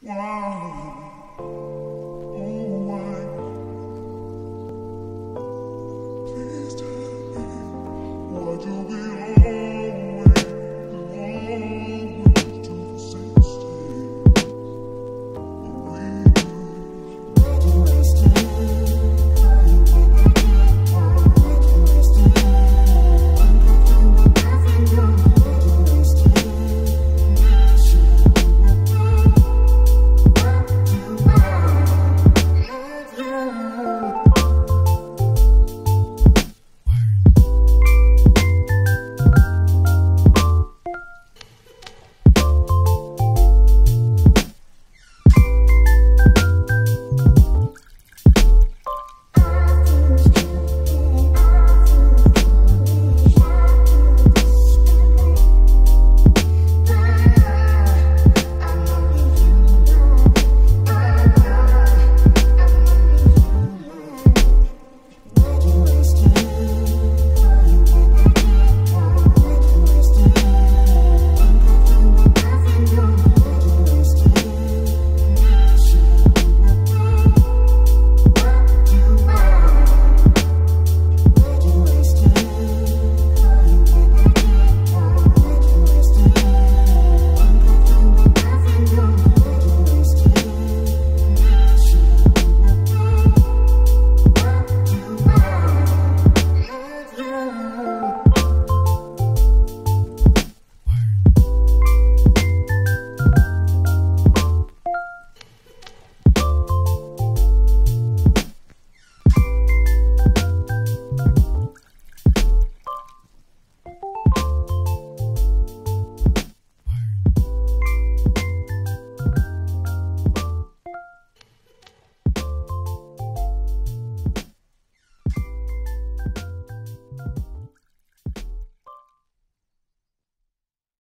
Wow.